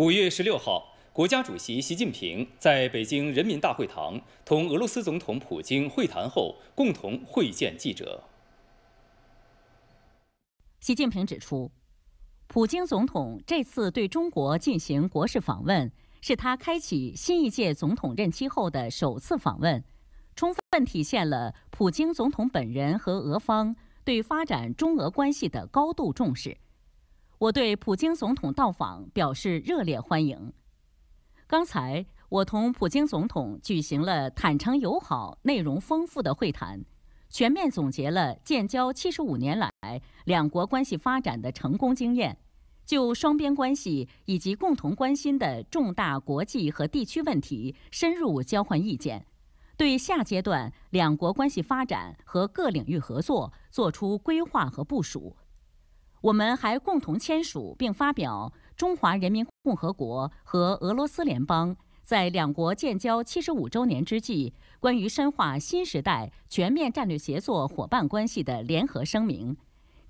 五月十六号，国家主席习近平在北京人民大会堂同俄罗斯总统普京会谈后，共同会见记者。习近平指出，普京总统这次对中国进行国事访问，是他开启新一届总统任期后的首次访问，充分体现了普京总统本人和俄方对发展中俄关系的高度重视。我对普京总统到访表示热烈欢迎。刚才我同普京总统举行了坦诚友好、内容丰富的会谈，全面总结了建交七十五年来两国关系发展的成功经验，就双边关系以及共同关心的重大国际和地区问题深入交换意见，对下阶段两国关系发展和各领域合作作出规划和部署。我们还共同签署并发表《中华人民共和国和俄罗斯联邦在两国建交七十五周年之际关于深化新时代全面战略协作伙伴关系的联合声明》，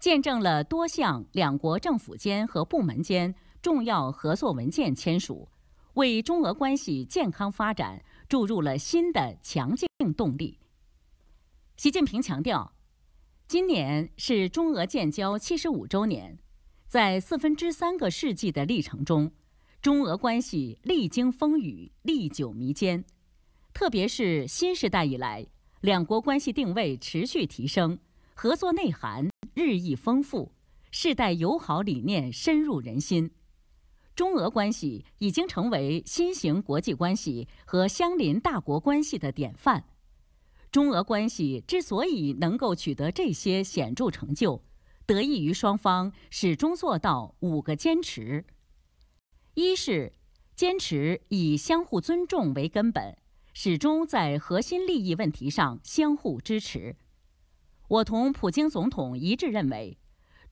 见证了多项两国政府间和部门间重要合作文件签署，为中俄关系健康发展注入了新的强劲动力。习近平强调。今年是中俄建交七十五周年，在四分之三个世纪的历程中，中俄关系历经风雨，历久弥坚。特别是新时代以来，两国关系定位持续提升，合作内涵日益丰富，世代友好理念深入人心。中俄关系已经成为新型国际关系和相邻大国关系的典范。中俄关系之所以能够取得这些显著成就，得益于双方始终做到五个坚持：一是坚持以相互尊重为根本，始终在核心利益问题上相互支持。我同普京总统一致认为，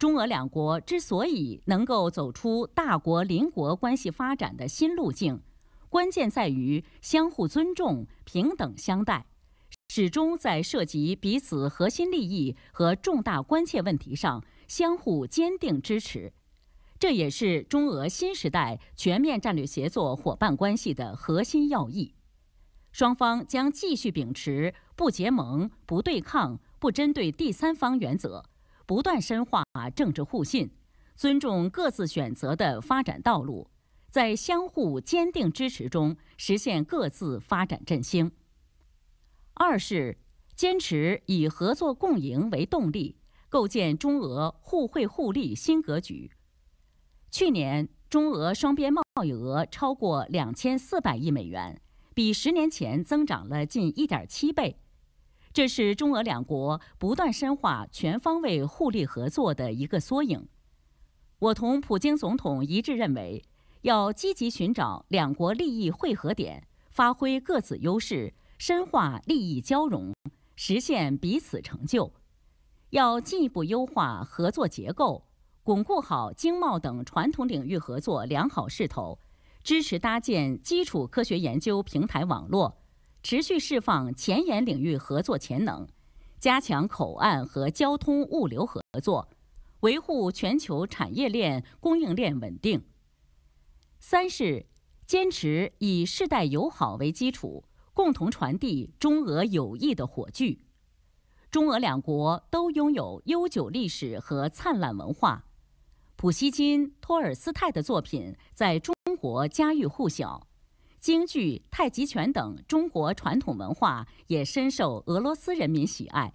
中俄两国之所以能够走出大国邻国关系发展的新路径，关键在于相互尊重、平等相待。始终在涉及彼此核心利益和重大关切问题上相互坚定支持，这也是中俄新时代全面战略协作伙伴关系的核心要义。双方将继续秉持不结盟、不对抗、不针对第三方原则，不断深化政治互信，尊重各自选择的发展道路，在相互坚定支持中实现各自发展振兴。二是坚持以合作共赢为动力，构建中俄互惠互利新格局。去年中俄双边贸易额超过两千四百亿美元，比十年前增长了近一点七倍。这是中俄两国不断深化全方位互利合作的一个缩影。我同普京总统一致认为，要积极寻找两国利益汇合点，发挥各自优势。深化利益交融，实现彼此成就。要进一步优化合作结构，巩固好经贸等传统领域合作良好势头，支持搭建基础科学研究平台网络，持续释放前沿领域合作潜能，加强口岸和交通物流合作，维护全球产业链供应链稳定。三是坚持以世代友好为基础。共同传递中俄友谊的火炬。中俄两国都拥有悠久历史和灿烂文化，普希金、托尔斯泰的作品在中国家喻户晓，京剧、太极拳等中国传统文化也深受俄罗斯人民喜爱。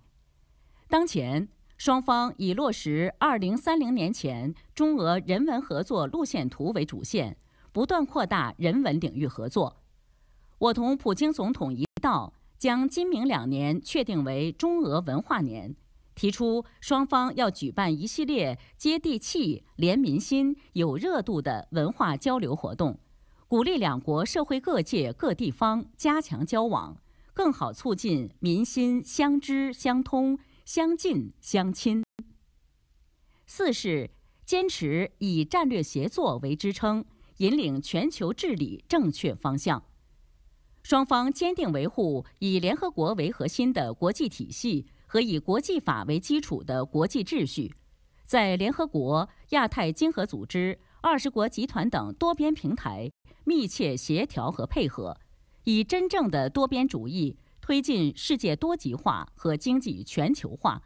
当前，双方以落实二零三零年前中俄人文合作路线图为主线，不断扩大人文领域合作。我同普京总统一道，将今明两年确定为中俄文化年，提出双方要举办一系列接地气、连民心、有热度的文化交流活动，鼓励两国社会各界各地方加强交往，更好促进民心相知相通、相近相亲。四是坚持以战略协作为支撑，引领全球治理正确方向。双方坚定维护以联合国为核心的国际体系和以国际法为基础的国际秩序，在联合国、亚太经合组织、二十国集团等多边平台密切协调和配合，以真正的多边主义推进世界多极化和经济全球化。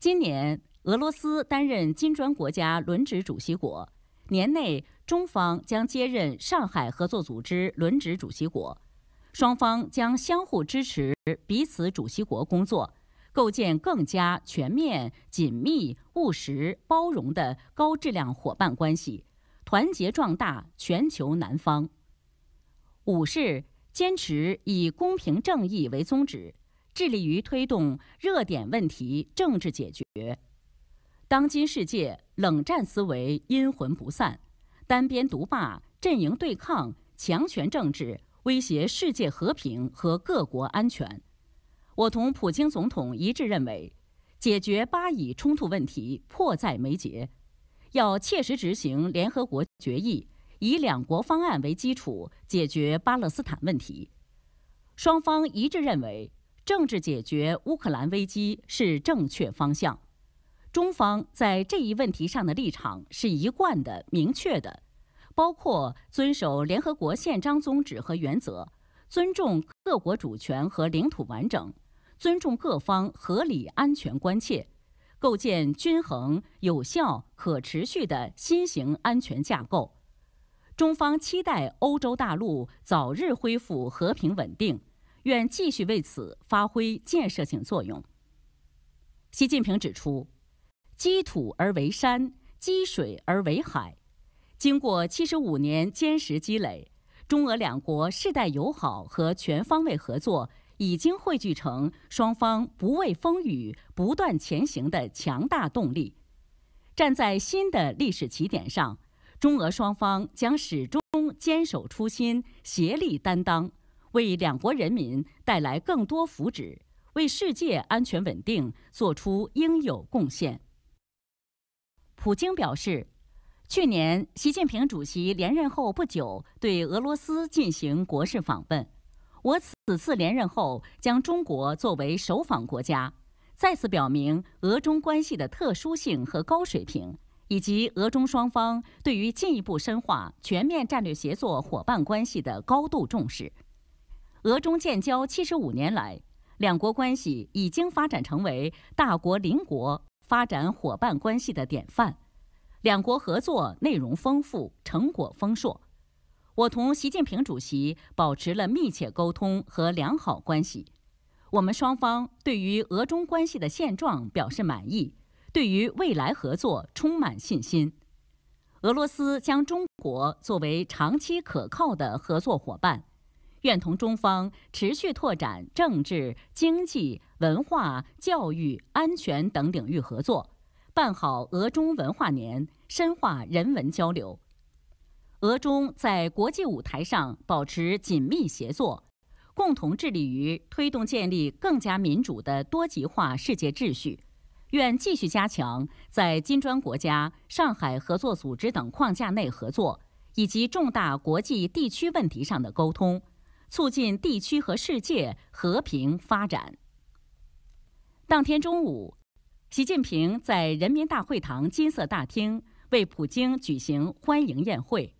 今年，俄罗斯担任金砖国家轮值主席国，年内中方将接任上海合作组织轮值主席国，双方将相互支持彼此主席国工作。构建更加全面、紧密、务实、包容的高质量伙伴关系，团结壮大全球南方。五是坚持以公平正义为宗旨，致力于推动热点问题政治解决。当今世界冷战思维阴魂不散，单边独霸、阵营对抗、强权政治威胁世界和平和各国安全。我同普京总统一致认为，解决巴以冲突问题迫在眉睫，要切实执行联合国决议，以两国方案为基础解决巴勒斯坦问题。双方一致认为，政治解决乌克兰危机是正确方向。中方在这一问题上的立场是一贯的、明确的，包括遵守联合国宪章宗旨和原则，尊重各国主权和领土完整。尊重各方合理安全关切，构建均衡、有效、可持续的新型安全架构。中方期待欧洲大陆早日恢复和平稳定，愿继续为此发挥建设性作用。习近平指出，积土而为山，积水而为海。经过七十五年坚实积累，中俄两国世代友好和全方位合作。已经汇聚成双方不畏风雨、不断前行的强大动力。站在新的历史起点上，中俄双方将始终坚守初心，协力担当，为两国人民带来更多福祉，为世界安全稳定做出应有贡献。普京表示，去年习近平主席连任后不久，对俄罗斯进行国事访问。我此次连任后，将中国作为首访国家，再次表明俄中关系的特殊性和高水平，以及俄中双方对于进一步深化全面战略协作伙伴关系的高度重视。俄中建交七十五年来，两国关系已经发展成为大国邻国发展伙伴关系的典范，两国合作内容丰富，成果丰硕。我同习近平主席保持了密切沟通和良好关系，我们双方对于俄中关系的现状表示满意，对于未来合作充满信心。俄罗斯将中国作为长期可靠的合作伙伴，愿同中方持续拓展政治、经济、文化、教育、安全等领域合作，办好俄中文化年，深化人文交流。俄中在国际舞台上保持紧密协作，共同致力于推动建立更加民主的多极化世界秩序。愿继续加强在金砖国家、上海合作组织等框架内合作，以及重大国际地区问题上的沟通，促进地区和世界和平发展。当天中午，习近平在人民大会堂金色大厅为普京举行欢迎宴会。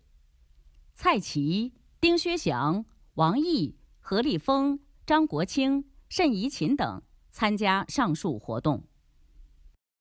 蔡奇、丁薛祥、王毅、何立峰、张国清、慎怡琴等参加上述活动。